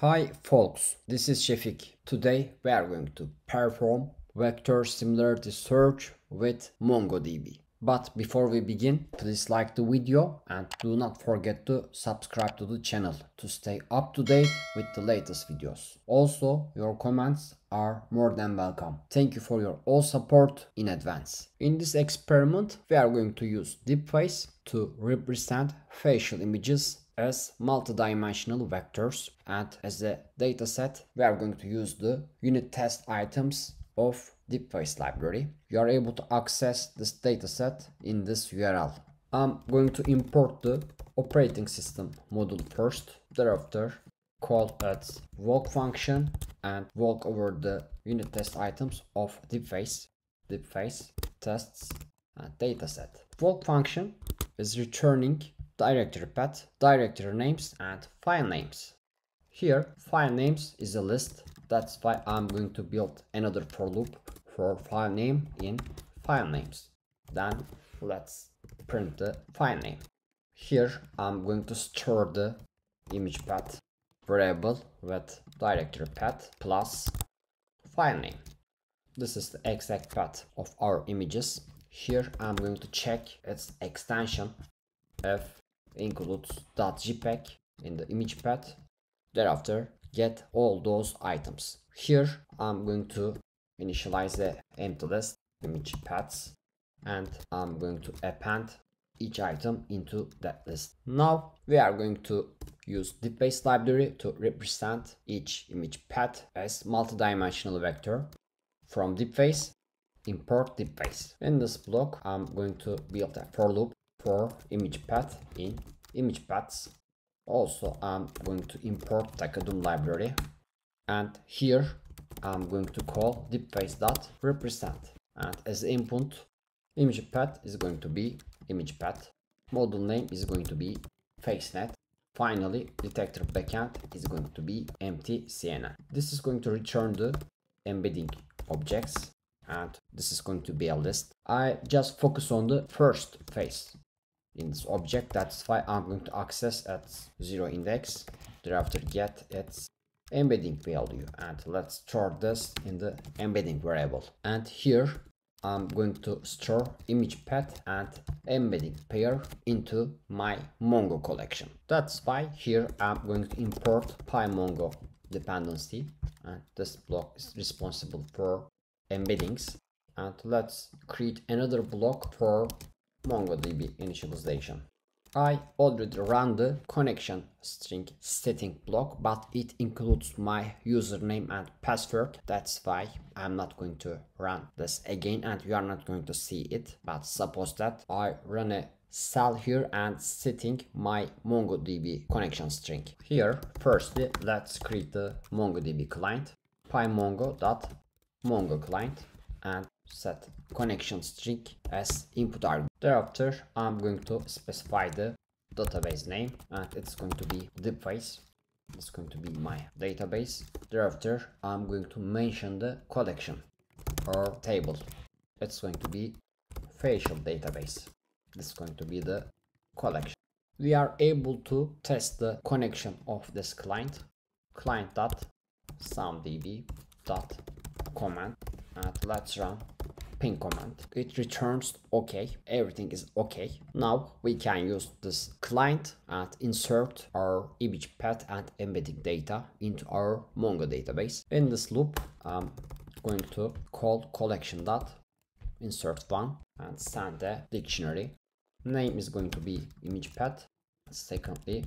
Hi folks, this is Sefik. Today we are going to perform vector similarity search with MongoDB. But before we begin, please like the video and do not forget to subscribe to the channel to stay up to date with the latest videos. Also, your comments are more than welcome. Thank you for your all support in advance. In this experiment, we are going to use DeepFace to represent facial images as multidimensional vectors and as a dataset we are going to use the unit test items of DeepFace library. You are able to access this dataset in this URL. I'm going to import the operating system module first, thereafter call it walk function and walk over the unit test items of DeepFace, DeepFace tests and dataset. Walk function is returning directory path, directory names and file names. Here file names is a list that's why I'm going to build another for loop for file name in file names. Then let's print the file name. Here I'm going to store the image path variable with directory path plus file name. This is the exact path of our images. Here I'm going to check its extension if includes .jpeg in the image path. Thereafter, get all those items. Here, I'm going to initialize the empty list image paths and I'm going to append each item into that list. Now we are going to use DeepFace library to represent each image path as multidimensional vector. From DeepFace, import DeepFace. In this block, I'm going to build a for loop for image path in image paths. Also, I'm going to import tqdm library. And here I'm going to call deepface.represent and as input image path is going to be image path. Model name is going to be facenet. Finally detector backend is going to be mtcnn this is going to return the embedding objects. And this is going to be a list. I just focus on the first face in this object that's why i'm going to access at zero index thereafter get its embedding value. And let's store this in the embedding variable. And here I'm going to store image path and embedding pair into my Mongo collection. That's why here I'm going to import PyMongo dependency. And this block is responsible for embeddings. And let's create another block for MongoDB initialization. I already ran the connection string setting block, but it includes my username and password. That's why I'm not going to run this again and you are not going to see it. But suppose that I run a cell here and setting my MongoDB connection string. Here, firstly, let's create the MongoDB client, pymongo.mongo client and set connection string as input argument. Thereafter, I'm going to specify the database name and it's going to be DeepFace. It's going to be my database. Thereafter, I'm going to mention the collection or table. It's going to be facial database. This is going to be the collection. We are able to test the connection of this client. Client.sounddb.command and let's run ping command. It returns okay. Everything is okay. Now we can use this client and insert our image path and embedding data into our mongo database. In this loop i'm going to call collection dot insert one and send a dictionary. Name is going to be image path. Secondly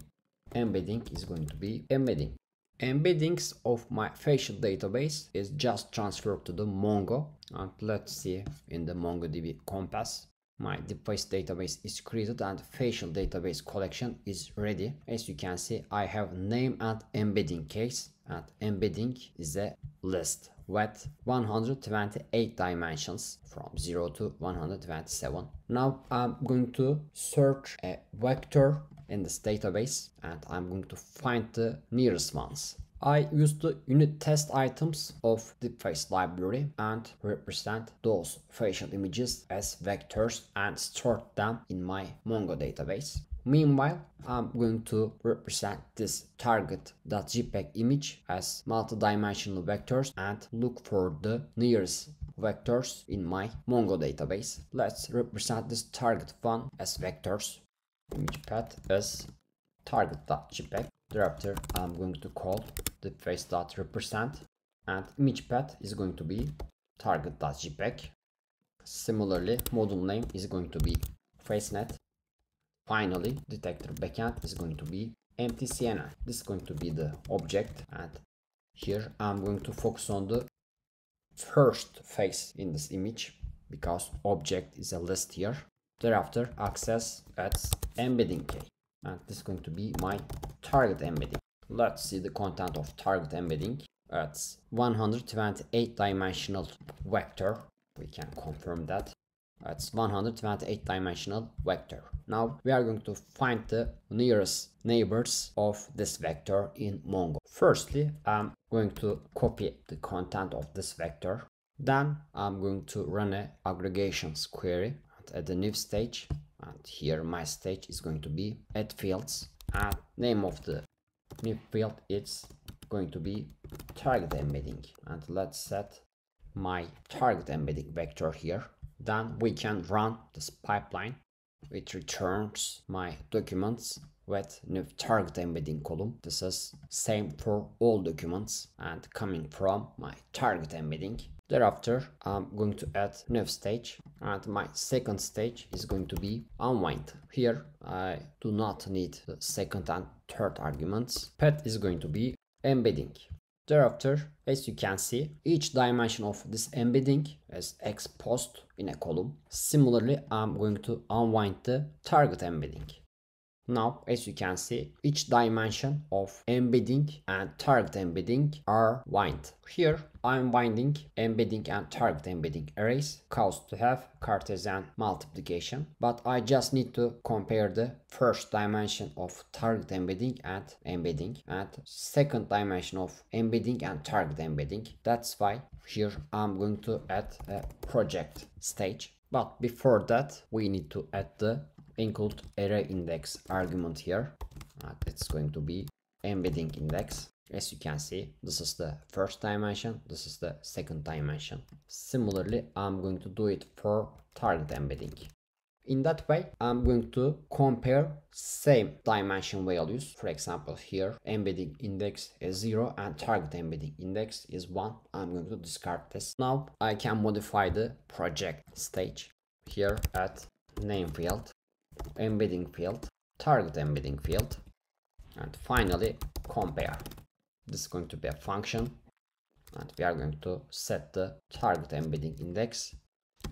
embedding is going to be embedding embeddings of my facial database is just transferred to the Mongo. And let's see in the MongoDB compass my DeepFace database is created and facial database collection is ready. As you can see I have name and embedding case and embedding is a list with 128 dimensions from 0 to 127 now I'm going to search a vector in this database and I'm going to find the nearest ones. I use the unit test items of DeepFace library and represent those facial images as vectors and store them in my Mongo database. Meanwhile, I'm going to represent this target.jpg image as multi-dimensional vectors and look for the nearest vectors in my Mongo database. Let's represent this target one as vectors. Image path as target.jpg. Thereafter, I'm going to call DeepFace.represent and image path is going to be target.jpg. Similarly, module name is going to be facenet Finally, detector backend is going to be mtcnn. This is going to be the object and here I'm going to focus on the first face in this image because object is a list here. Thereafter access at embedding key and this is going to be my target embedding. Let's see the content of target embedding. It's 128 dimensional vector. We can confirm that. That's 128 dimensional vector. Now we are going to find the nearest neighbors of this vector in Mongo. Firstly, I'm going to copy the content of this vector. Then I'm going to run a aggregations query at the new stage. And here my stage is going to be add fields and name of the new field is going to be target embedding and let's set my target embedding vector here then we can run this pipeline it returns my documents with new target embedding column. This is same for all documents and coming from my target embedding. Thereafter, I'm going to add new stage and my second stage is going to be unwind. Here, I do not need the second and third arguments. Path is going to be embedding. Thereafter, as you can see, each dimension of this embedding is exposed in a column. Similarly, I'm going to unwind the target embedding. Now, as you can see, each dimension of embedding and target embedding are wind. Here, I'm binding embedding and target embedding arrays caused to have Cartesian multiplication, but I just need to compare the first dimension of target embedding and embedding and second dimension of embedding and target embedding. That's why here I'm going to add a project stage. But before that, we need to add the include array index argument here. Uh, it's going to be embedding index. As you can see, this is the first dimension, this is the second dimension. Similarly, I'm going to do it for target embedding. In that way, I'm going to compare same dimension values. For example, here embedding index is 0 and target embedding index is 1. I'm going to discard this. Now I can modify the project stage here at name field embedding field, target embedding field, and finally compare. This is going to be a function and we are going to set the target embedding index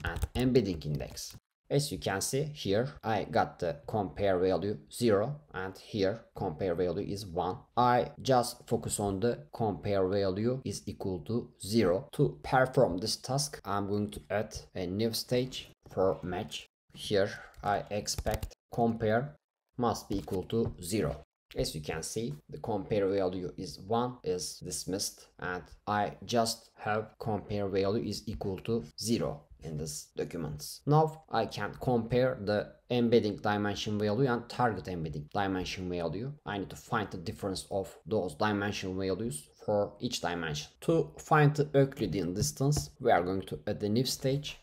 and embedding index. As you can see here, I got the compare value 0 and here compare value is 1. I just focus on the compare value is equal to 0. To perform this task, I'm going to add a new stage for match here I expect compare must be equal to 0. As you can see, the compare value is 1 is dismissed and I just have compare value is equal to 0 in this documents. Now I can compare the embedding dimension value and target embedding dimension value. I need to find the difference of those dimension values for each dimension. To find the Euclidean distance, we are going to add a new stage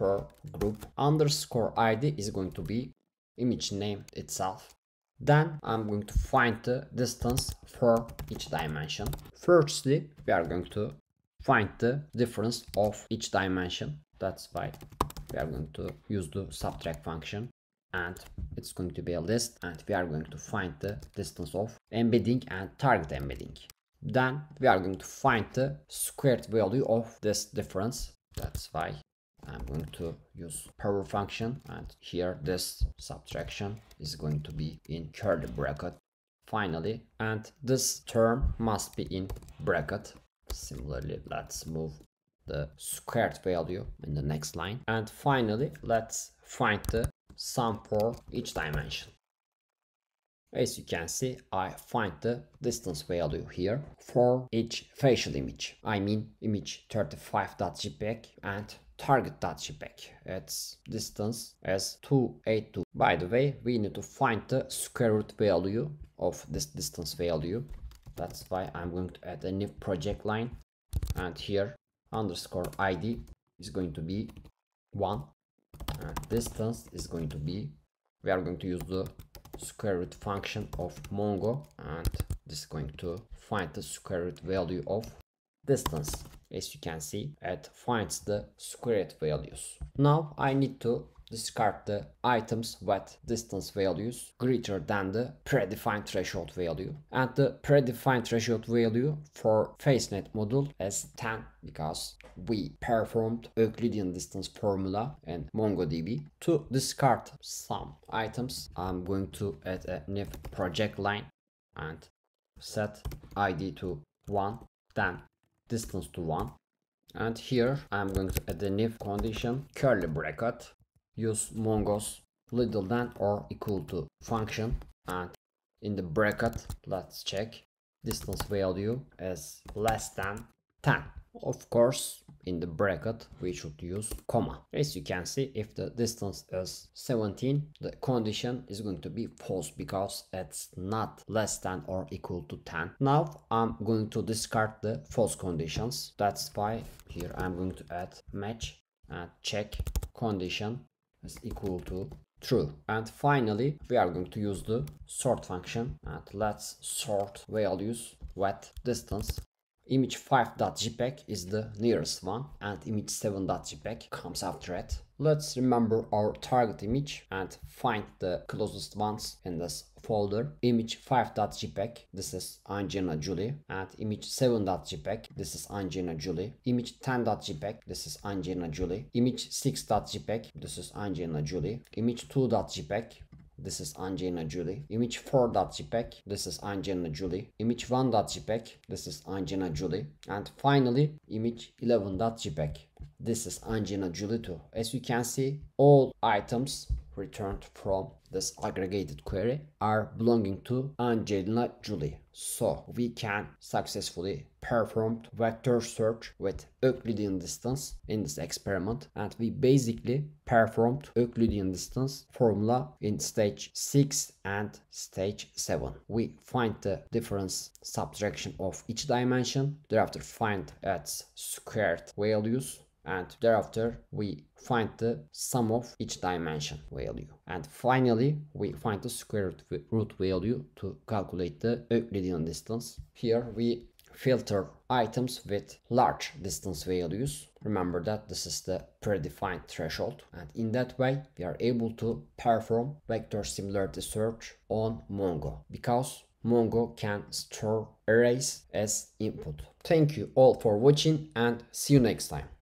for group underscore id is going to be image name itself then I'm going to find the distance for each dimension. Firstly, we are going to find the difference of each dimension. That's why we are going to use the subtract function and it's going to be a list and we are going to find the distance of embedding and target embedding. Then we are going to find the squared value of this difference. That's why I'm going to use power function and here this subtraction is going to be in curly bracket finally. And this term must be in bracket. Similarly let's move the squared value in the next line. And finally let's find the sum for each dimension As you can see, I find the distance value here for each facial image. I mean image 35.jpg and target.jpg. Its distance as 282. By the way, we need to find the square root value of this distance value. That's why I'm going to add a new project line. And here underscore id is going to be 1 and distance is going to be we are going to use the square root function of mongo and this is going to find the square root value of distance as you can see it finds the square root values. Now i need to discard the items with distance values greater than the predefined threshold value. And the predefined threshold value for facenet module is 10 because we performed Euclidean distance formula in MongoDB. To discard some items I'm going to add a new project line and set id to 1 then distance to 1 and here I'm going to add a new condition curly bracket use Mongo's little than or equal to function. And in the bracket let's check distance value as less than 10 of course in the bracket we should use comma. As you can see if the distance is 17 the condition is going to be false because it's not less than or equal to 10 now i'm going to discard the false conditions. That's why here i'm going to add match and check condition is equal to true. And finally we are going to use the sort function. And let's sort values with distance image 5.jpg is the nearest one and image 7.jpg comes after it. Let's remember our target image and find the closest ones in this folder. Image 5.jpg this is Angelina Jolie and image 7.jpg this is Angelina Jolie. Image 10.jpg this is Angelina Jolie. Image 6.jpg this is Angelina Jolie. Image 2.jpg this is Angelina Jolie. Image 4.jpg, this is Angelina Jolie. Image 1.jpg, this is Angelina Jolie. And finally, image 11.jpg, this is Angelina Jolie too. As you can see, all items returned from this aggregated query are belonging to Angelina Jolie. So we can successfully perform vector search with Euclidean distance in this experiment and we basically performed Euclidean distance formula in stage 6 and stage 7. We find the difference subtraction of each dimension, thereafter find its squared values and thereafter we find the sum of each dimension value and finally we find the square root value to calculate the Euclidean distance here we filter items with large distance values remember that this is the predefined threshold and in that way we are able to perform vector similarity search on mongo because Mongo can store arrays as input. Thank you all for watching and see you next time.